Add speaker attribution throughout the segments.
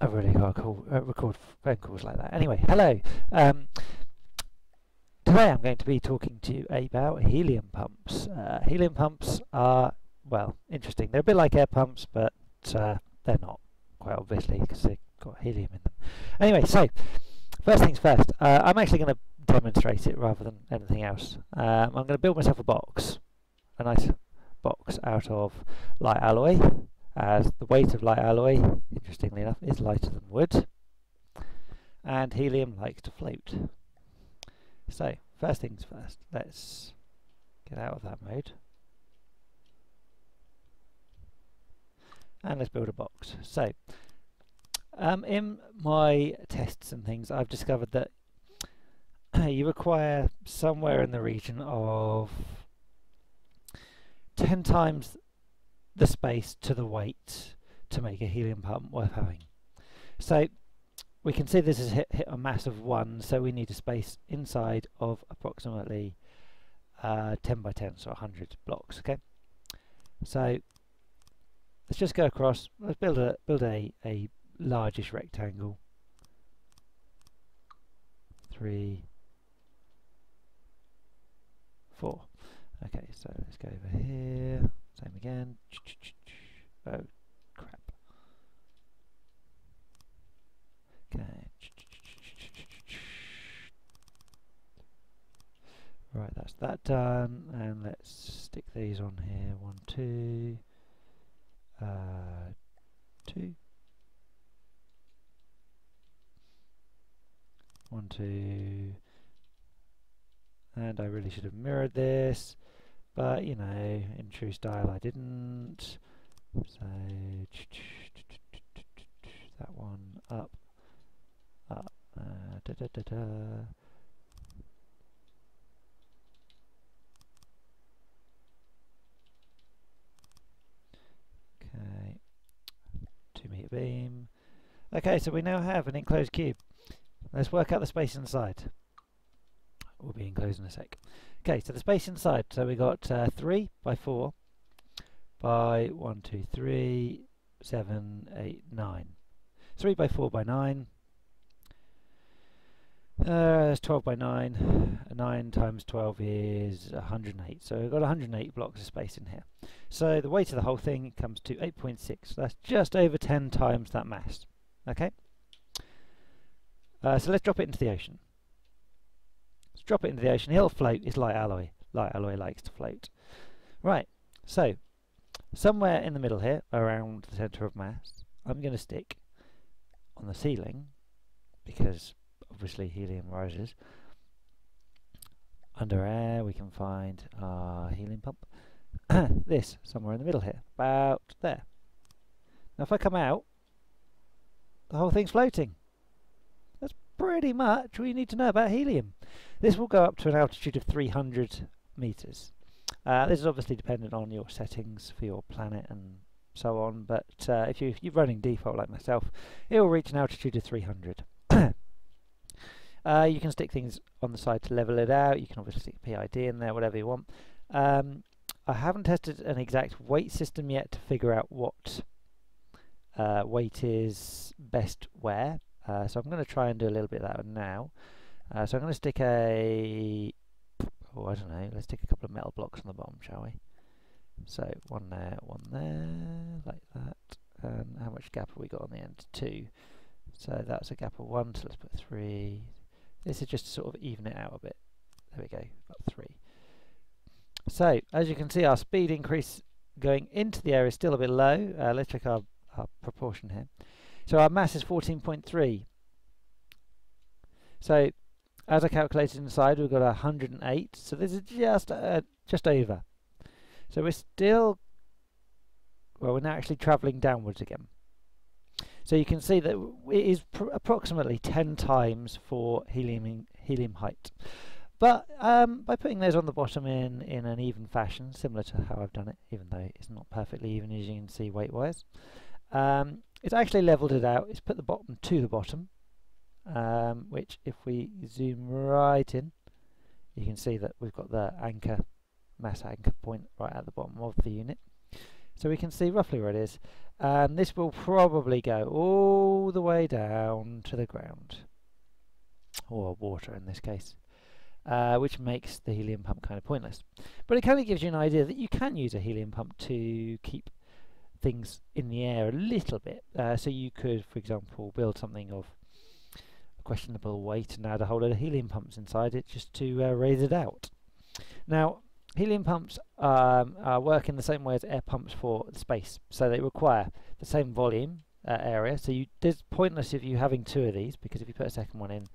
Speaker 1: I really got call, uh, record phone calls like that. Anyway, hello. Um, today I'm going to be talking to you about helium pumps. Uh, helium pumps are, well, interesting. They're a bit like air pumps, but uh, they're not, quite obviously, because they've got helium in them. Anyway, so, first things first. Uh, I'm actually going to demonstrate it rather than anything else. Um, I'm going to build myself a box, a nice box out of light alloy as the weight of light alloy, interestingly enough, is lighter than wood, and helium likes to float. So, first things first, let's get out of that mode. And let's build a box. So, um, in my tests and things, I've discovered that you require somewhere in the region of 10 times the space to the weight to make a helium pump worth having. So we can see this has hit, hit a mass of 1, so we need a space inside of approximately uh, 10 by 10, so 100 blocks. Okay, So let's just go across, let's build a, build a, a largish rectangle. 3, 4. Okay, so let's go over here. Same again. Oh, crap. Okay. Right, that's that done. And let's stick these on here. One, two, uh, two. One, two. And I really should have mirrored this. But, you know, in true style I didn't. So, that one up, up, uh, da da da da. Okay, two meter beam. Okay, so we now have an enclosed cube. Let's work out the space inside. We'll be enclosed in a sec. Okay, so the space inside. So we got uh, 3 by 4 by 1, 2, 3, 7, 8, 9. 3 by 4 by 9. Uh, that's 12 by 9. 9 times 12 is 108. So we've got 108 blocks of space in here. So the weight of the whole thing comes to 8.6. So that's just over 10 times that mass. Okay? Uh, so let's drop it into the ocean drop it into the ocean, it'll float, it's light alloy. Light alloy likes to float. Right, so somewhere in the middle here, around the centre of mass, I'm going to stick on the ceiling, because obviously helium rises. Under air we can find our helium pump. this, somewhere in the middle here, about there. Now if I come out, the whole thing's floating That's pretty much all you need to know about helium. This will go up to an altitude of 300 meters. Uh, this is obviously dependent on your settings for your planet and so on, but uh, if, you, you're running default like myself, it will reach an altitude of 300. uh, you can stick things on the side to level it out, you can obviously stick PID in there, whatever you want. Um, I haven't tested an exact weight system yet to figure out what uh, weight is best where, uh, so I'm going to try and do a little bit of that now. Uh, so I'm going to stick a, oh I don't know, let's stick a couple of metal blocks on the bottom, shall we? So one there, one there, like that. And how much gap have we got on the end? Two. So that's a gap of one, so let's put three. This is just to sort of even it out a bit. There we go, got three. So, as you can see, our speed increase going into the air is still a bit low. Uh, let's check our, our proportion here. So our mass is 14.3. So as I calculated inside, we've got 108. So this is just uh, just over. So we're still, well, we're now actually travelling downwards again. So you can see that it is approximately 10 times for helium helium height. But um, by putting those on the bottom in, in an even fashion, similar to how I've done it, even though it's not perfectly even as you can see weight-wise, um, it's actually leveled it out. It's put the bottom to the bottom, um, which if we zoom right in, you can see that we've got the anchor, mass anchor point right at the bottom of the unit. So we can see roughly where it is. And this will probably go all the way down to the ground. Or water in this case. Uh, which makes the helium pump kind of pointless. But it kind of gives you an idea that you can use a helium pump to keep things in the air a little bit. Uh, so you could, for example, build something of questionable weight and add a whole load of helium pumps inside it just to uh, raise it out. Now, helium pumps um, work in the same way as air pumps for space, so they require the same volume uh, area. So you, it's pointless if you're having two of these because if you put a second one in,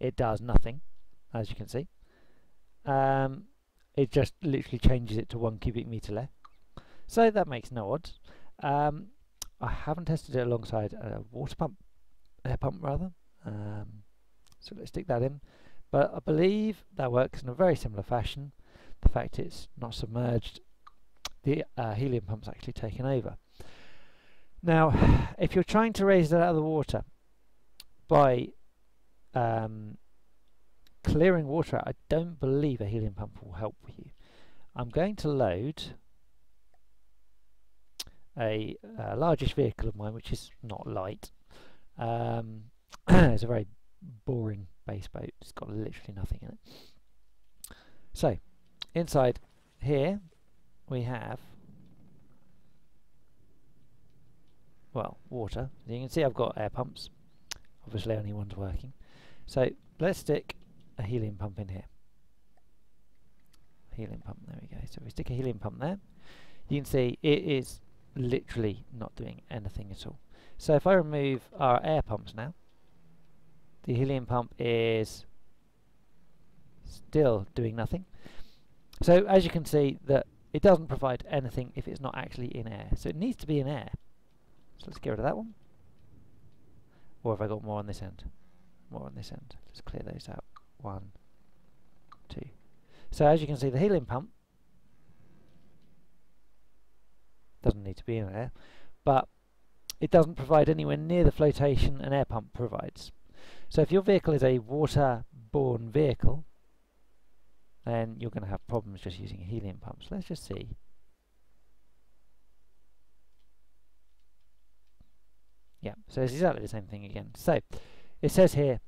Speaker 1: it does nothing, as you can see. Um, it just literally changes it to one cubic meter less. So that makes no odds. Um, I haven't tested it alongside a water pump, air pump rather. Um, so let's stick that in. But I believe that works in a very similar fashion. The fact it's not submerged, the uh, helium pump's actually taken over. Now, if you're trying to raise it out of the water by um, clearing water out, I don't believe a helium pump will help you. I'm going to load a, a largish vehicle of mine, which is not light. Um, it's a very boring base boat. It's got literally nothing in it. So, inside here we have well, water. As you can see I've got air pumps. Obviously only one's working. So let's stick a helium pump in here. Helium pump, there we go. So we stick a helium pump there, you can see it is literally not doing anything at all. So if I remove our air pumps now, the helium pump is still doing nothing. So as you can see that it doesn't provide anything if it's not actually in air. So it needs to be in air. So let's get rid of that one. Or have I got more on this end? More on this end. Let's clear those out. One, two. So as you can see the helium pump doesn't need to be in air, but it doesn't provide anywhere near the flotation an air pump provides. So if your vehicle is a water-borne vehicle, then you're going to have problems just using helium pumps. Let's just see. Yeah, so it's exactly the same thing again. So it says here,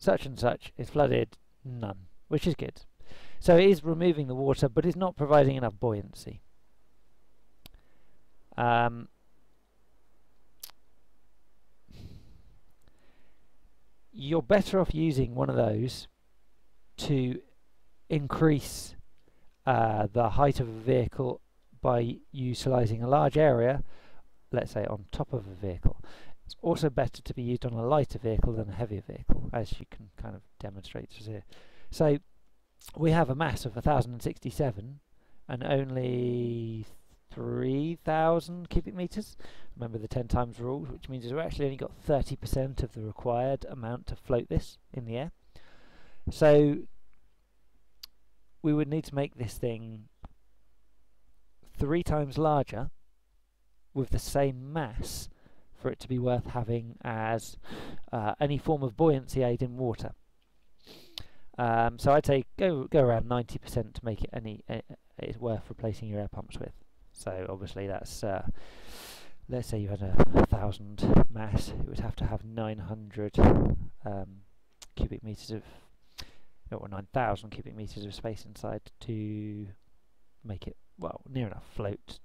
Speaker 1: such and such is flooded, none, which is good. So it is removing the water, but it's not providing enough buoyancy. Um, you're better off using one of those to increase uh, the height of a vehicle by utilizing a large area, let's say on top of a vehicle. It's also better to be used on a lighter vehicle than a heavier vehicle, as you can kind of demonstrate here. So we have a mass of 1067 and only 3,000 cubic meters. Remember the 10 times rule, which means we've actually only got 30% of the required amount to float this in the air. So we would need to make this thing three times larger with the same mass for it to be worth having as uh, any form of buoyancy aid in water. Um, so I'd say go go around 90% to make it any uh, it's worth replacing your air pumps with. So obviously that's, uh, let's say you had a, a, thousand mass, it would have to have 900 um, cubic meters of, or 9,000 cubic meters of space inside to make it, well, near enough float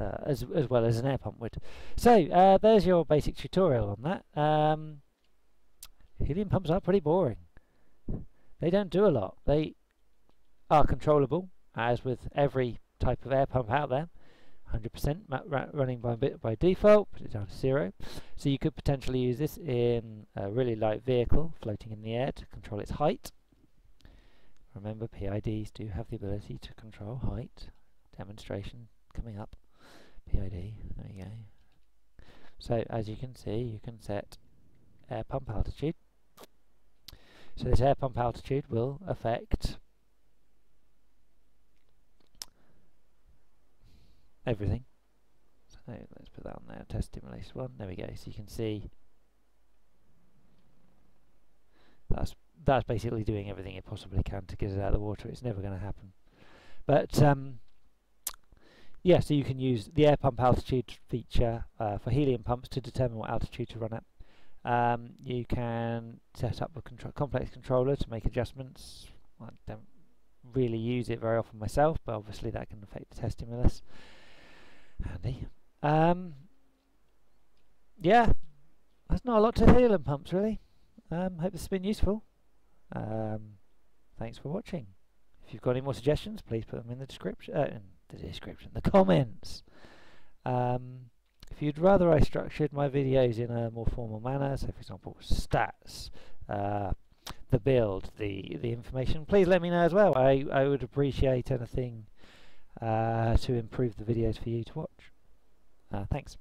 Speaker 1: uh, as, as well as an air pump would. So uh, there's your basic tutorial on that. Um, helium pumps are pretty boring. They don't do a lot. They are controllable, as with every type of air pump out there. 100% running by by default, put it down to zero. So you could potentially use this in a really light vehicle floating in the air to control its height. Remember PIDs do have the ability to control height. Demonstration coming up. PID, there you go. So as you can see, you can set air pump altitude. So this air pump altitude will affect everything. So let's put that on there, test stimulation one. There we go. So you can see that's that's basically doing everything it possibly can to get it out of the water. It's never going to happen. But um, yeah, so you can use the air pump altitude feature uh, for helium pumps to determine what altitude to run at. Um, you can set up a contro complex controller to make adjustments. I don't really use it very often myself, but obviously that can affect the test stimulus. Handy. Um, yeah, there's not a lot to helium pumps really. Um, hope this has been useful. Um, thanks for watching. If you've got any more suggestions, please put them in the description. Uh, in the description, the comments. Um, if you'd rather I structured my videos in a more formal manner, so for example, stats, uh, the build, the the information, please let me know as well. I I would appreciate anything to improve the videos for you to watch. Uh, thanks.